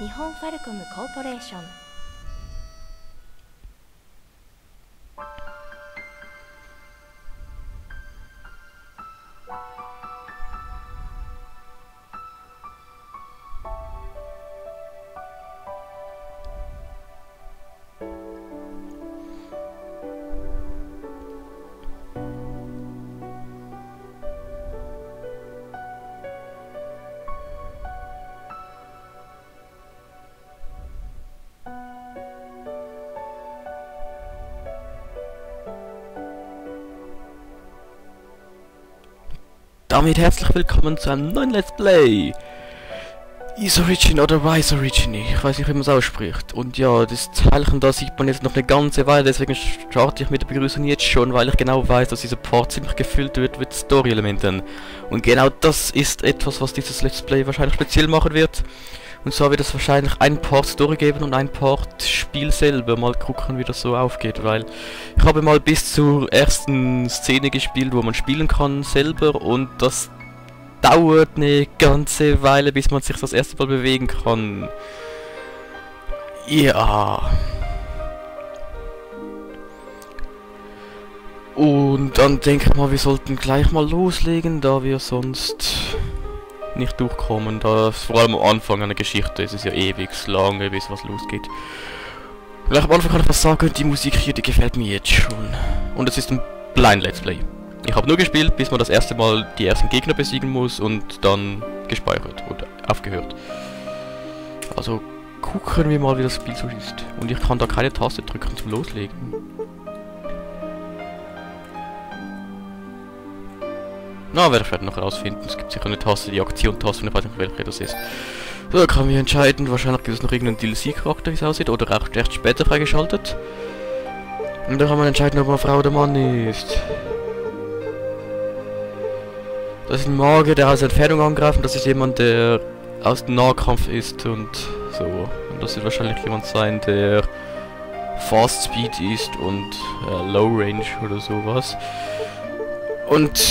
日本ファルコムコーポレーション。Damit herzlich willkommen zu einem neuen Let's Play. Is Origin oder Rise Origin, ich weiß nicht, wie man es ausspricht. Und ja, das Teilchen da sieht man jetzt noch eine ganze Weile, deswegen starte ich mit der Begrüßung jetzt schon, weil ich genau weiß, dass dieser Part ziemlich gefüllt wird mit Story-Elementen. Und genau das ist etwas, was dieses Let's Play wahrscheinlich speziell machen wird. Und zwar wird es wahrscheinlich ein Part Story geben und ein Part Spiel selber. Mal gucken, wie das so aufgeht, weil ich habe mal bis zur ersten Szene gespielt, wo man spielen kann selber und das dauert eine ganze Weile, bis man sich das erste Mal bewegen kann. Ja. Und dann denke ich mal, wir sollten gleich mal loslegen, da wir sonst nicht durchkommen. Da vor allem am Anfang einer Geschichte ist es ja ewig lange, bis was losgeht. Gleich am Anfang kann ich was sagen, die Musik hier, die gefällt mir jetzt schon. Und es ist ein Blind Let's Play. Ich habe nur gespielt, bis man das erste Mal die ersten Gegner besiegen muss und dann gespeichert oder aufgehört. Also gucken wir mal, wie das Spiel so ist. Und ich kann da keine Taste drücken zum Loslegen. Na, werde ich vielleicht noch rausfinden. Es gibt sicher eine Taste, die Aktion-Taste, ich weiß nicht welche das ist. So, da kann man entscheiden. Wahrscheinlich gibt es noch irgendeinen DLC-Charakter, wie es aussieht, oder auch erst später freigeschaltet. Und da kann man entscheiden, ob man Frau oder Mann ist. Das ist ein Magier, der aus Entfernung angreift und das ist jemand, der aus dem Nahkampf ist und so. Und das wird wahrscheinlich jemand sein, der Fast Speed ist und äh, Low Range oder sowas. Und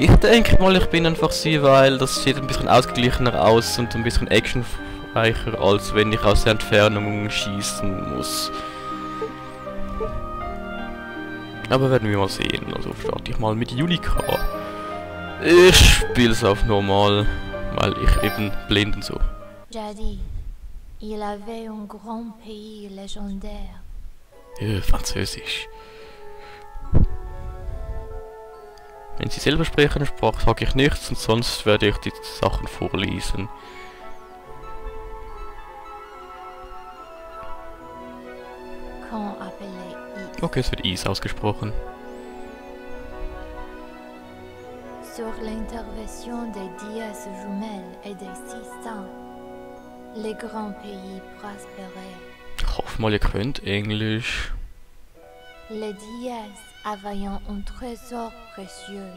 ich denke mal, ich bin einfach sie, weil das sieht ein bisschen ausgeglichener aus und ein bisschen actionreicher, als wenn ich aus der Entfernung schießen muss. Aber werden wir mal sehen. Also starte ich mal mit Julika. Ich spiel's auf normal, weil ich eben blind und so. Jadis, il avait un grand pays légendaire. Ja, Französisch. Wenn Sie selber sprechen, eine Sprache, sage ich nichts und sonst werde ich die Sachen vorlesen. Okay, es wird Is ausgesprochen. Sur l'intervention des dièses jumelles et des six saints, les grands pays prospéraient. Ich hoffe mal, ihr könnt Englisch. Les dièses avaient un trésor précieux,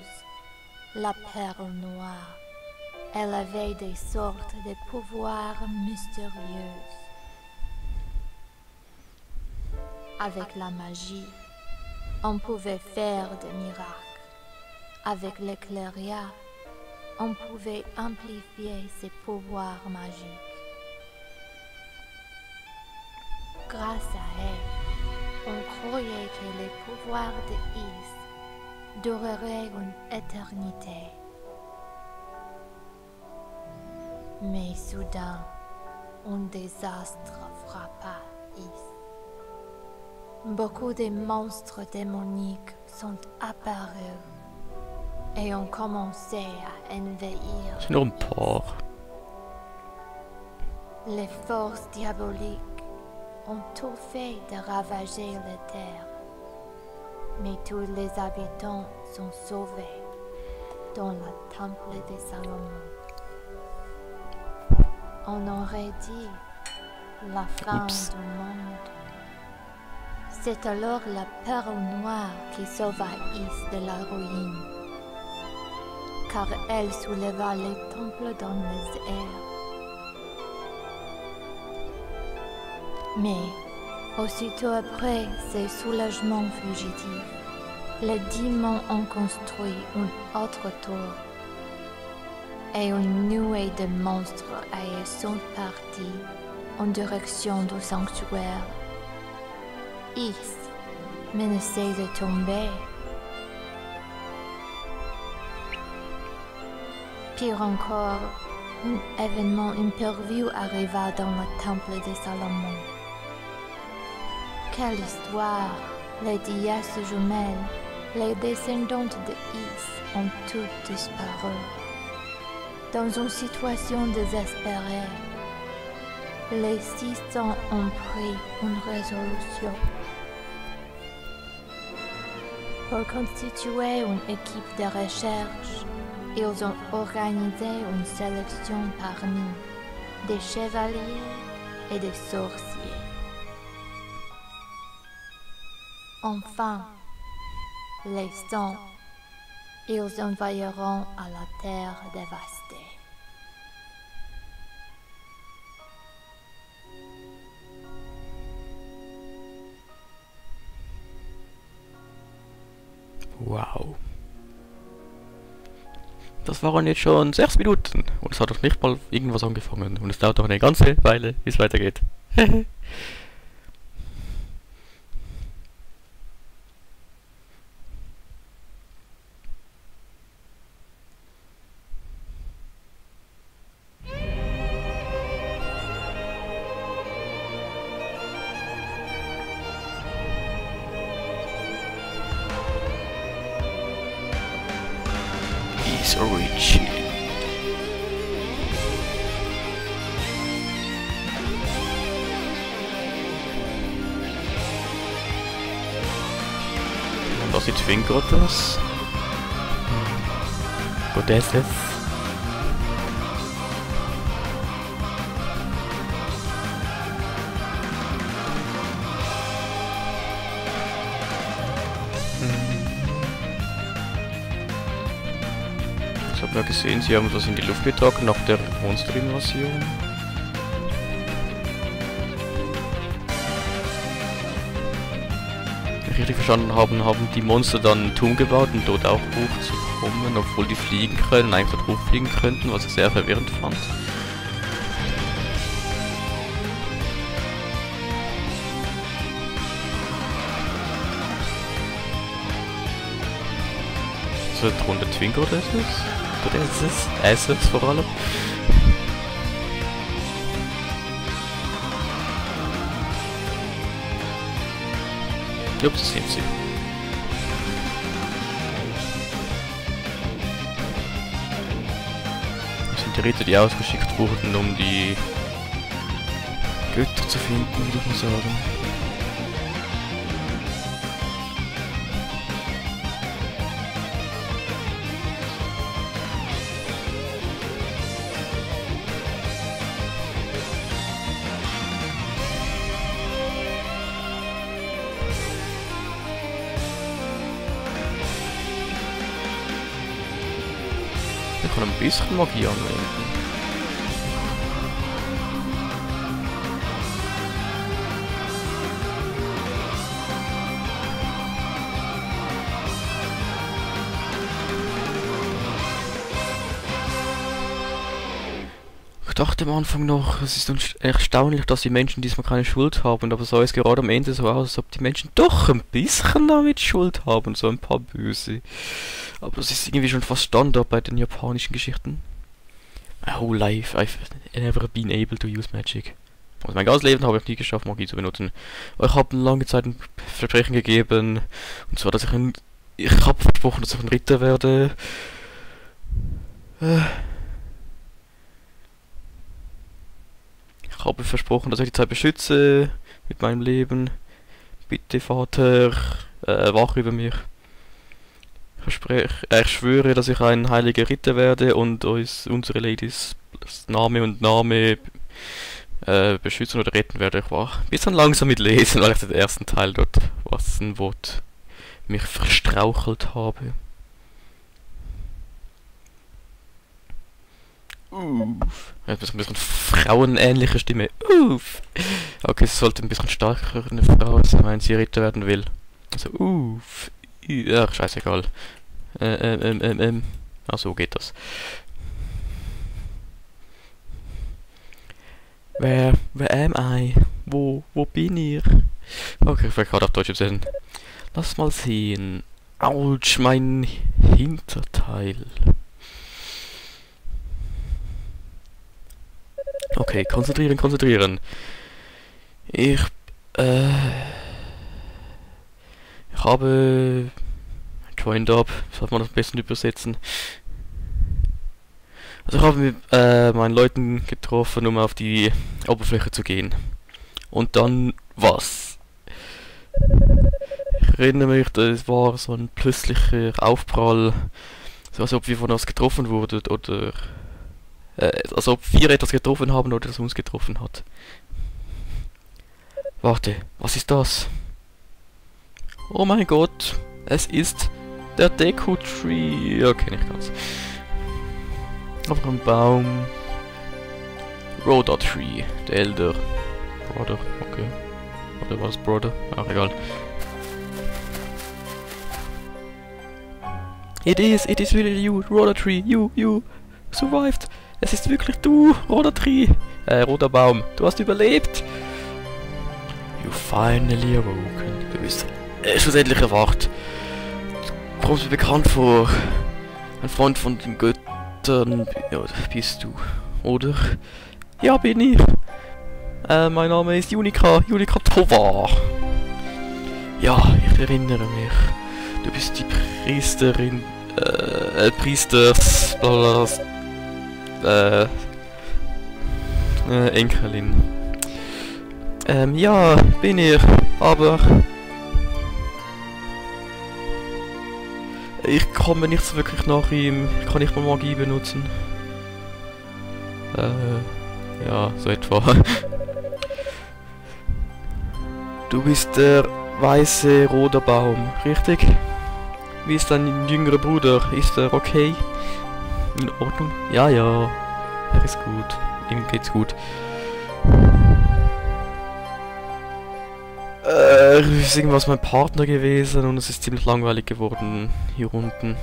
la perle noire. Elle avait des sortes de pouvoirs mystérieux. Avec la magie, on pouvait faire des miracles. Avec l'éclairia, on pouvait amplifier ses pouvoirs magiques. Grâce à elle, on croyait que les pouvoirs de Is dureraient une éternité. Mais soudain, un désastre frappa Is. Beaucoup de monstres démoniques sont apparus et ont commencé à envahir paar. Les forces diaboliques ont tout fait de ravager la terre. Mais tous les habitants sont sauvés dans le temple de Salomon. On aurait dit la fin du monde. C'est alors la perle noire qui sauva Is de la ruine, car elle souleva les temples dans les airs. Mais, aussitôt après ces soulagements fugitifs, les démons ont construit une autre tour. et une nuée de monstres aériens sont partis en direction du sanctuaire. Is menacé de tomber. Pire encore, un événement imprévu arriva dans le temple de Salomon. Quelle histoire! Les dias jumelles, les descendantes de Is ont toutes disparu. Dans une situation désespérée, les six ans ont pris une résolution. Pour constituer une équipe de recherche, ils ont organisé une sélection parmi des chevaliers et des sorciers. Enfin, les sangs, ils envahiront à la terre dévastée. Wow. Das waren jetzt schon sechs Minuten und es hat doch nicht mal irgendwas angefangen und es dauert noch eine ganze Weile, bis es weitergeht. origin. Was sind Fingergottes? Goddesses? Habe ja gesehen, sie haben das in die Luft getragen nach der Monsterinvasion. Richtig verstanden haben, haben die Monster dann einen Turm gebaut, um dort auch hochzukommen, obwohl die fliegen können, dort hochfliegen könnten, was ich sehr verwirrend fand. So drunter Twingo oder ist es? Oder ist es? Assets vor allem. Ja, das sind sie. Das sind die Ritter, die ausgeschickt wurden, um die Götter zu finden, würde ich mal sagen. Kann ein bisschen Magie anwenden. Ich dachte am Anfang noch, es ist erstaunlich, dass die Menschen diesmal keine Schuld haben, aber so ist gerade am Ende so aus, als ob die Menschen doch ein bisschen damit Schuld haben, so ein paar Böse. Aber das ist irgendwie schon fast Standard bei den japanischen Geschichten. My whole life I've never been able to use magic. Also mein ganzes Leben habe ich nie geschafft, Magie zu benutzen. Aber ich habe lange Zeit ein Versprechen gegeben, und zwar, dass ich ein... Ich habe versprochen, dass ich ein Ritter werde. Ich habe versprochen, dass ich die Zeit beschütze mit meinem Leben. Bitte, Vater, äh, wach über mich. Ich, versprech, äh, ich schwöre, dass ich ein heiliger Ritter werde und uns, unsere Ladies Name und Name äh, beschützen oder retten werde. Ich war ein bisschen langsam mit Lesen, weil ich den ersten Teil dort, was ein Wort, mich verstrauchelt habe. Uff. Ja, ein bisschen frauenähnliche Stimme. Uff. Okay, es sollte ein bisschen stärker eine Frau sein, wenn sie Ritter werden will. Also, uff. Ach, scheißegal. Ähm, ähm, ähm, ähm, ähm. Ach, so geht das. Wer, wer am I? Wo, wo bin ich? Okay, ich werde gerade auf Deutsch übersetzen. Lass mal sehen. Autsch, mein Hinterteil. Okay, konzentrieren, konzentrieren. Ich, äh... Ich habe... Joined up, sollte man das am besten übersetzen. Also ich habe mit äh, meinen Leuten getroffen, um auf die Oberfläche zu gehen. Und dann was? Ich erinnere mich, das war so ein plötzlicher Aufprall, so als ob wir von uns getroffen wurden oder äh, als ob wir etwas getroffen haben oder es uns getroffen hat. Warte, was ist das? Oh mein Gott, es ist der Deku Tree. Okay, nicht ganz. Aber ein Baum. Rhoda Tree, der Elder. Brother, okay. Oder was Brother? Ach, egal. It is, it is really you, Rhoda Tree, you, you, survived. Es ist wirklich du, Rhoda Tree. Äh, roter Baum, du hast überlebt. You finally awoken. Du bist äh, schlussendlich erwacht. Kommst mir bekannt vor. Ein Freund von den Göttern. Ja, bist du. Oder? Ja, bin ich. Äh, mein Name ist Junika, Junika Tova. Ja, ich erinnere mich. Du bist die Priesterin, äh, Priesters, bla bla, äh, äh, Enkelin. Ähm, ja, bin ich, aber ich komme nicht so wirklich nach ihm. Ich kann nicht mal Magie benutzen. Äh, ja, so etwa. Du bist der weiße roter Baum, richtig? Wie ist dein jüngerer Bruder? Ist er okay? In Ordnung? Ja, ja. Er ist gut. Ihm geht's gut. Äh, ist irgendwas mein Partner gewesen und es ist ziemlich langweilig geworden hier unten.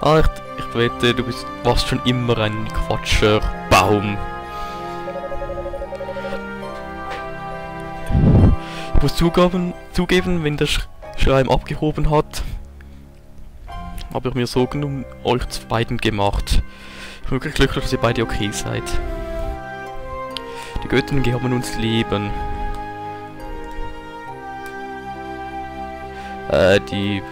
Ah, ich, ich wette, du bist, warst schon immer ein Quatscher Baum. Ich muss zugeben, zugeben wenn der Sch Schreim abgehoben hat, habe ich mir Sorgen um euch beiden gemacht. Ich bin wirklich glücklich, dass ihr beide okay seid. Die Götter geben uns Leben. Äh, die...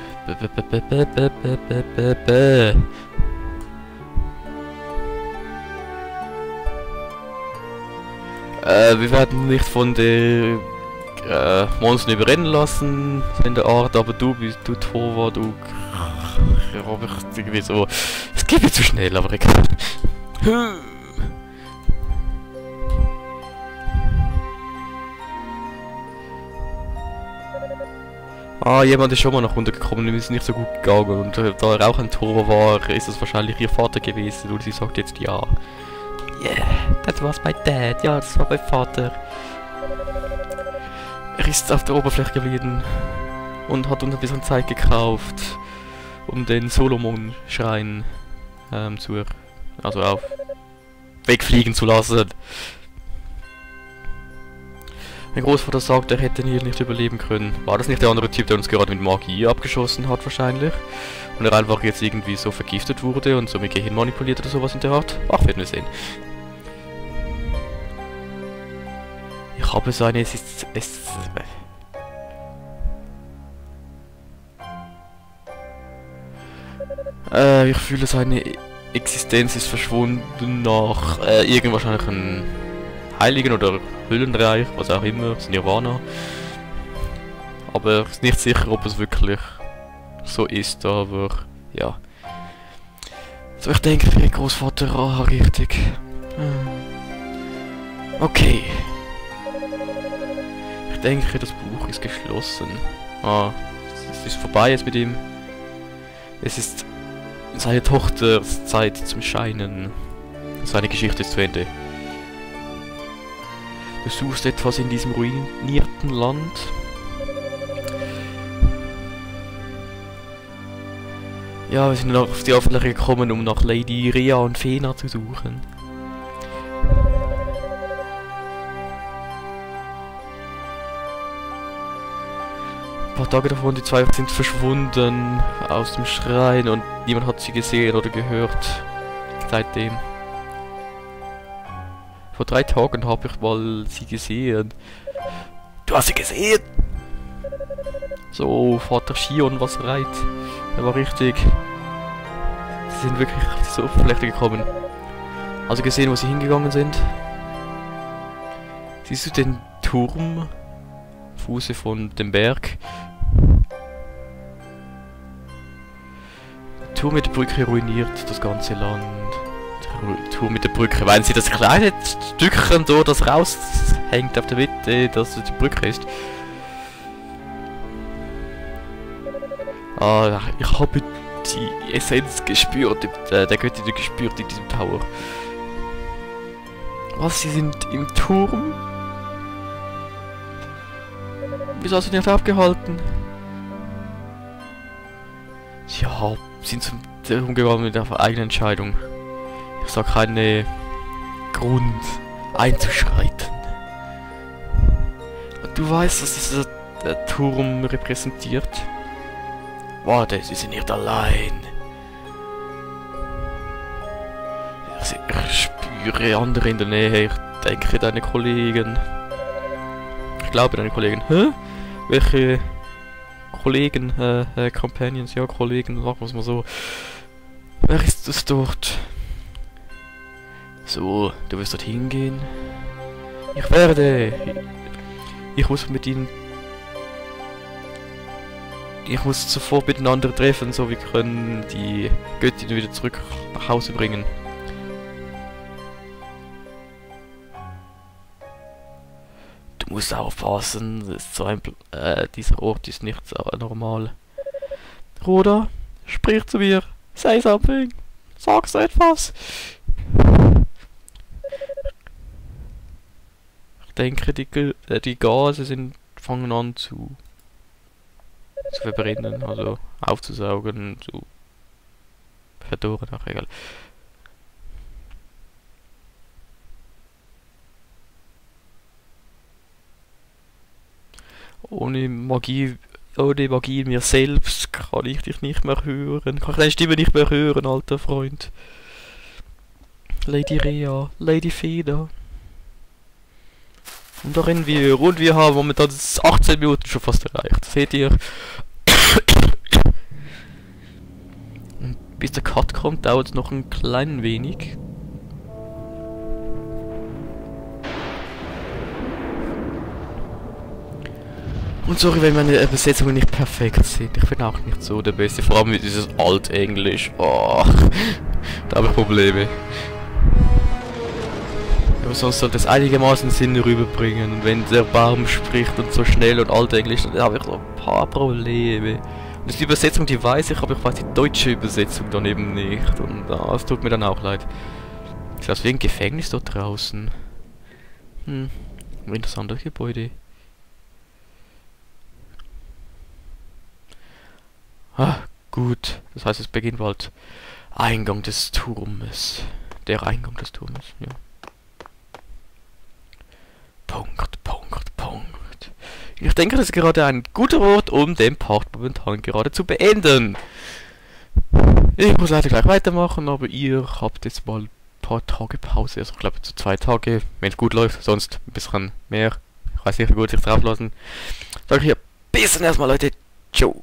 Äh, wir werden nicht von der äh, Monster überrennen lassen, in der Art, aber du bist, du Tova, du... Ich irgendwie so... Es geht mir zu schnell, aber egal. Ah, jemand ist schon mal nach unten gekommen und ist nicht so gut gegangen. Und äh, da er auch ein Tor war, ist es wahrscheinlich ihr Vater gewesen. Und sie sagt jetzt ja. Yeah, das war's bei Dad. Ja, das war bei Vater. Er ist auf der Oberfläche geblieben und hat uns ein bisschen Zeit gekauft, um den Solomon-Schrein ähm, zu, also auf wegfliegen zu lassen. Mein Großvater sagt, er hätte hier nicht überleben können. War das nicht der andere Typ, der uns gerade mit Magie abgeschossen hat wahrscheinlich? Und er einfach jetzt irgendwie so vergiftet wurde und so mit Gehirn manipuliert oder sowas in der Art? Ach, werden wir sehen. Ich habe so eine... Es ist... Es, äh, ich fühle seine Existenz ist verschwunden nach äh, irgend ein Heiligen oder Hüllenreich, was auch immer, das Nirvana. Aber ist nicht sicher, ob es wirklich so ist, aber ja. So, ich denke, ihr Großvater ah, richtig. Hm. Okay. Ich denke, das Buch ist geschlossen. Ah, es ist vorbei jetzt mit ihm. Es ist seine Tochters Zeit zum Scheinen. Seine Geschichte ist zu Ende. Du suchst etwas in diesem ruinierten Land. Ja, wir sind noch auf die Auflage gekommen, um nach Lady Rhea und Fena zu suchen. Ein paar Tage davon, die zwei sind verschwunden aus dem Schrein und niemand hat sie gesehen oder gehört seitdem. Vor drei Tagen habe ich mal sie gesehen. Du hast sie gesehen? So, Vater Shion was reit. Er war richtig. Sie sind wirklich auf diese Oberfläche gekommen. Also gesehen, wo sie hingegangen sind. Siehst du den Turm? Fuße von dem Berg. Der Turm mit der Brücke ruiniert das ganze Land. Turm mit der Brücke. Meinen Sie das kleine Stückchen da, das raushängt auf der Mitte, das die Brücke ist? Ah, ich habe die Essenz gespürt, äh, der Göttin gespürt in diesem Tower. Was, sie sind im Turm? Wieso hast du nicht abgehalten? Ja, sind zum Turm gegangen mit der eigenen Entscheidung. Ich sah keinen Grund einzuschreiten. Und du weißt, was dieser der Turm repräsentiert? Warte, sie sind nicht allein. Ich spüre andere in der Nähe. Ich denke deine Kollegen. Ich glaube deine Kollegen. Hä? Welche Kollegen, äh, äh, Companions, ja, Kollegen, sagen wir es mal so. Wer ist das dort? So, du wirst dort hingehen. Ich werde. Ich muss mit ihnen ich muss sofort miteinander treffen, so wir können die Göttin wieder zurück nach Hause bringen. Du musst aufpassen, so ein, äh, dieser Ort ist nicht so normal. Ruder, sprich zu mir, say something, sagst etwas. Denke, die, äh, die Gase sind fangen an zu zu verbrennen, also aufzusaugen, zu verdorren, ach egal. Ohne Magie, ohne Magie in mir selbst kann ich dich nicht mehr hören, kann ich deine Stimme nicht mehr hören, alter Freund. Lady Rea, Lady Feda. Und da rennen wir und wir haben momentan 18 Minuten schon fast erreicht. Seht ihr? Bis der Cut kommt, dauert es noch ein klein wenig. Und sorry, wenn meine Übersetzungen nicht perfekt sind. Ich bin auch nicht so der Beste. Vor allem mit dieses Altenglisch. Oh, da habe ich Probleme. Aber sonst sollte es einigermaßen Sinn rüberbringen. Wenn der Baum spricht und so schnell und altenglisch, dann habe ich so ein paar Probleme. Und das die Übersetzung, die weiß ich, aber ich weiß die deutsche Übersetzung daneben nicht. Und das tut mir dann auch leid. Ist das wie ein Gefängnis dort draußen? Hm, ein interessantes Gebäude. Ah, gut. Das heißt, es beginnt bald Eingang des Turmes. Der Eingang des Turmes, ja. Punkt, Punkt, Punkt. Ich denke, das ist gerade ein guter Ort, um den Part momentan gerade zu beenden. Ich muss leider gleich weitermachen, aber ihr habt jetzt mal ein paar Tage Pause. Also ich glaube so zwei Tage, wenn es gut läuft, sonst ein bisschen mehr. Ich weiß nicht, wie gut ich drauf lassen. Sag ich hier, bis dann erstmal Leute. Ciao.